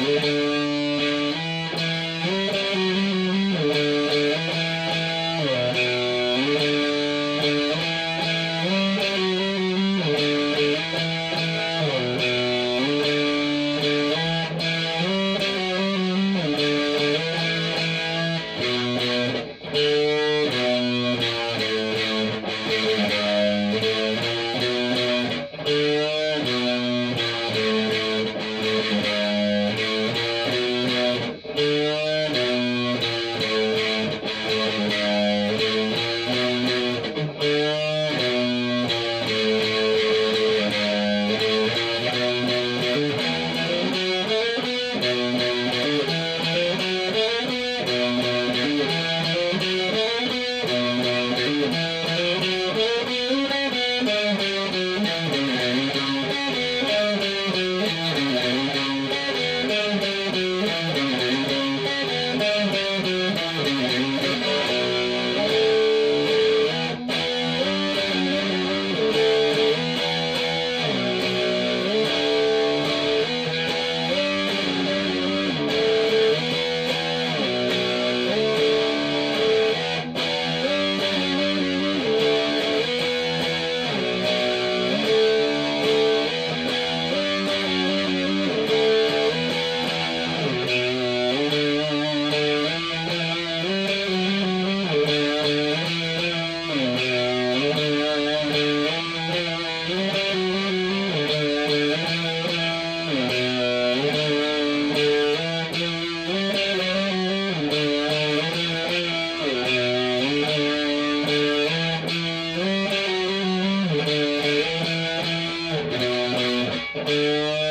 Música Música